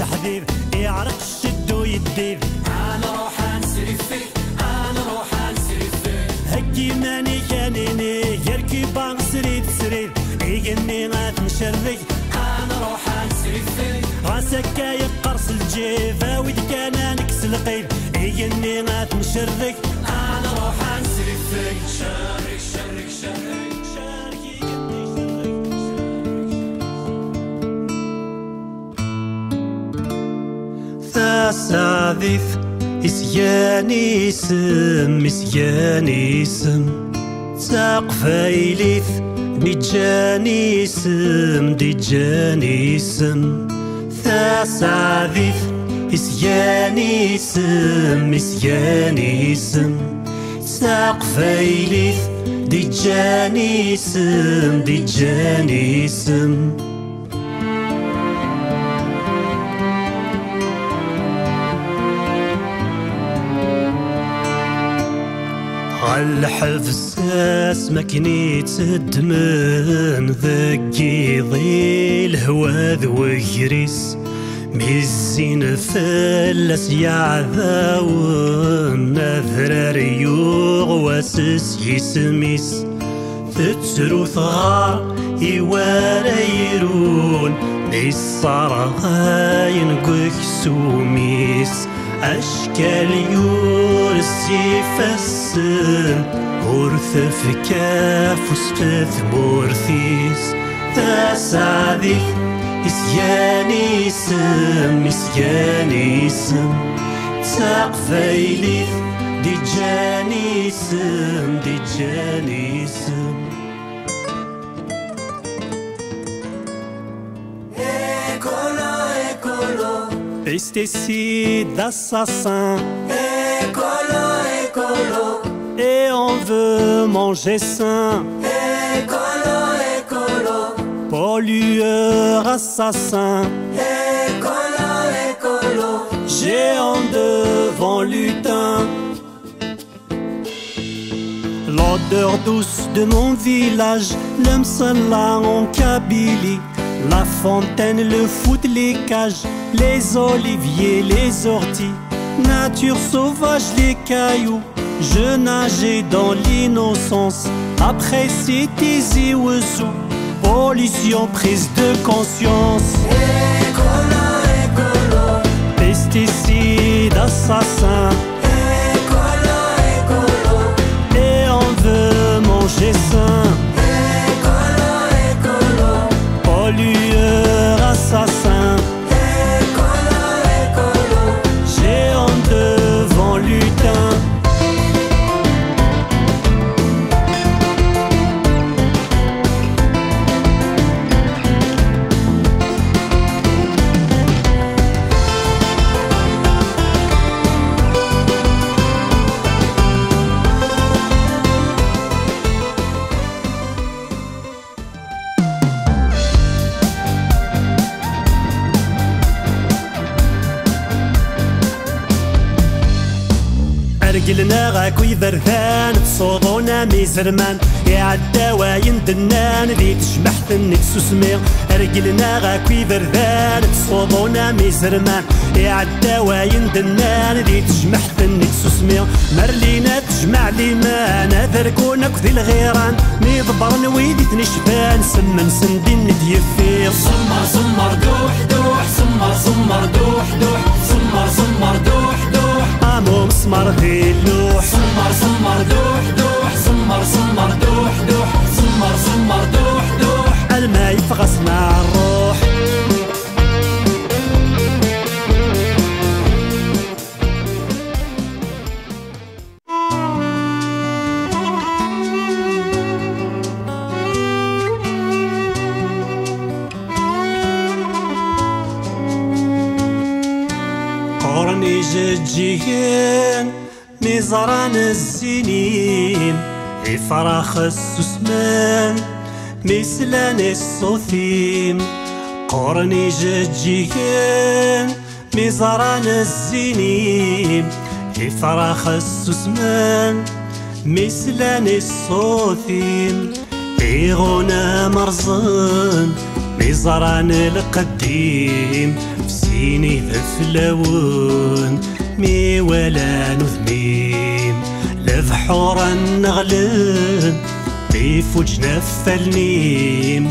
يدير يعرق الشد ويدير. أنا روح انسرف فيك أنا روح انسرف فيك. هكي ماني كانيني يركي بان سريد سريد يقني غات نشرك أنا روح انسرف فيك. راسك يقرص الجيفة ويد كان نكس القيل يقني غات نشرك أنا روح انسرف ثاساذيث إسياني سم إسياني سم تاقفايليث ديجاني سم ديجاني سم ثاساذيث إسياني سم إسياني سم تاقفايليث ديجاني سم ديجاني سم الحفساس مكني تدمن ذكي ضي الهوا ذويريس ميزين فلس يعذاون نذر ريوغ واسس يسميس تترو ثغار يواريرون نيصار غاين قوك سوميس أشكال يورسي فسن ورث في كاف وستث مورثيس تسعدي إسياني سم إسياني سم تقفيلي ديجاني سم ديجاني سم Pesticide, assassin, écolo écolo et on veut manger sain. écolo écolo Pollueur, assassin, écolo écolo géant devant lutin. L'odeur douce de mon village, le msala en Kabylie. La fontaine, le foot, les cages, les oliviers, les orties. Nature sauvage, les cailloux. Je nageais dans l'innocence. Après c'était Ziwezou. Pollution, prise de conscience. écolo écolo Pesticides, assassins. رجلنا غاك ويبرثان تصوضونا ميزرمان. يعدى واين دنان ذي تجمح ثنك سسمي رجلنا غاك ويبرثان تصوضونا ميزرمان. يعدى واين دنان ذي تجمح ثنك سسمي مرلينا تجمع لي ما أنا ذركونك ذي الغيران. ميضبرن ويدي تنشفان سمن سندين ديفير ججيين ميزران السنين. يفرخ السسمان مثلان الصوثيم. قرني ججيين ميزران الزينيم يفرخ السسمان مثلان الصوثيم. إيغونا مرزن ميزران القديم. في ديني ذفلون مي ولا نذميم لفحورا نغلن بيفوجنا فلنيم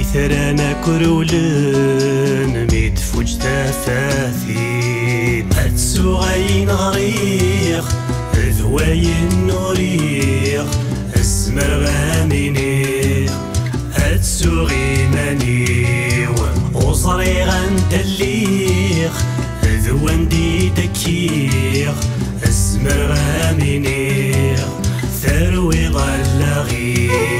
إثرانا كرولن ميدفوج تفاثيم. أتسوغين غريق ذواين نوريق اسمر غامينيق أتسوغي مانيو وصري غندليق ذوان دي دكيق اسمر غامينيق ثروي ضلغيق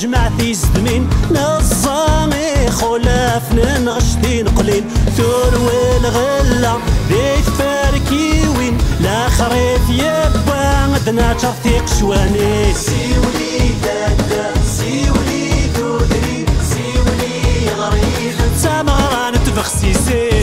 نجمع تيزدمين نظامي خلاف ننغشتين قليل. ثروي الغلة ذي فاركيوين لا خريف يبا غدنا ترثيق شواني سيولي دادا سيولي دودري سيولي غريب. تمغران تفخسيسين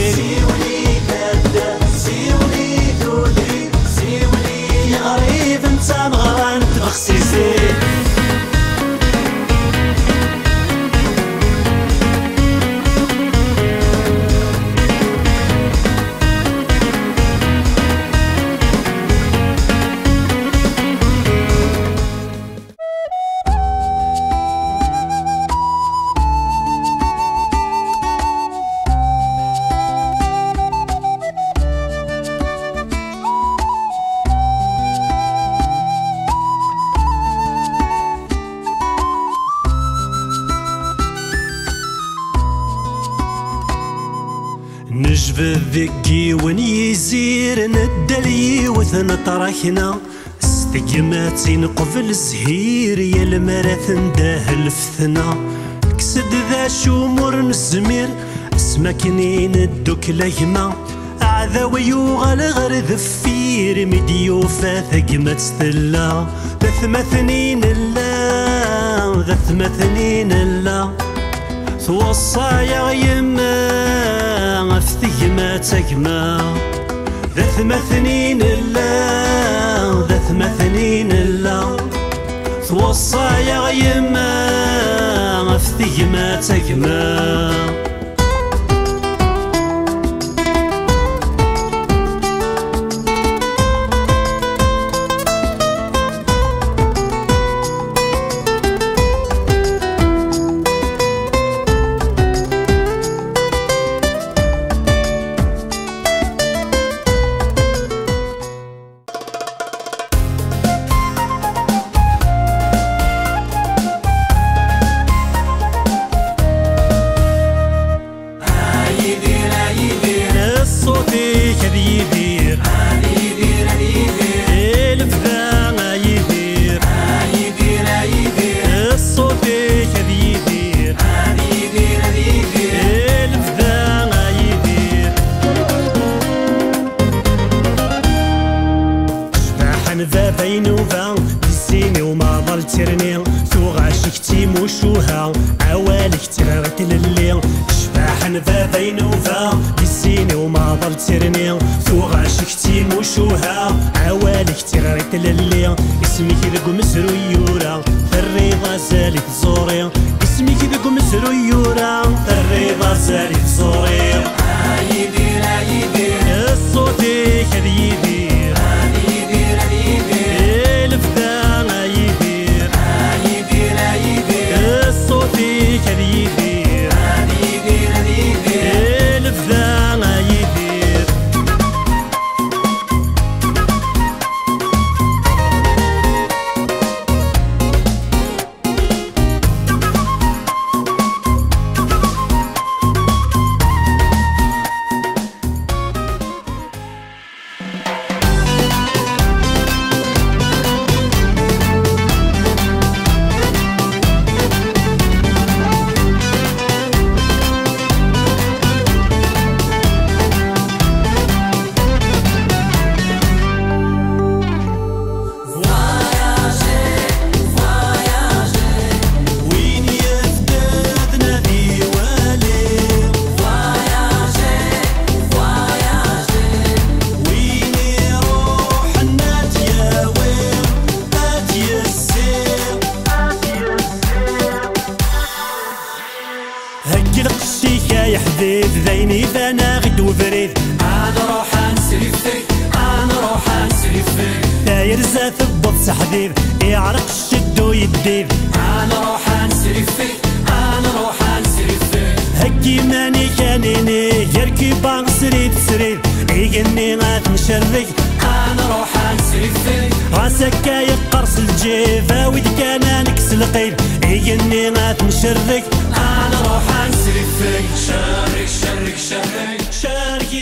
ندلي وثن طرحنا. استقماتي نقبل الزهير يا المراثن داهل فتنا كسد ذا شومر نسمير اسمكنين الدوك لهما. عذاوي يغال غير ذفير مديوفا ثقمت ثلا. ذا ثمثنين لا ذا ثمثنين لا. توصى يا يما افتي ما تقما. ذا ثمثنين لا ذا ثمثنين لا توصى يا يما افتي ما تقما شكتي موشوها عوالك تغرت للي شباحن ذا بين وذا بالسيني وما ضل ترني ثوغا شكتي موشوها عوالك تغرت للي اسمك ذق مسرو يورا الرضا زالت زوري اسمك ذق مسرو يورا الرضا زالت زوري الصوتي أنا غد وفريد أنا روح انسري فيك أنا روح انسري فيك داير زات بط حديد يعرق الشد ويديد. أنا روح انسري فيك أنا روح انسري فيك هكي ماني كانيني يركي بان سريد سريد. يجني غات مشرق أنا روح انسري فيك راسك يقرص الجيفة ويد كان نكس القيل يجني غات مشرق أنا آهن سری فکر شرک شرک شرک. شرک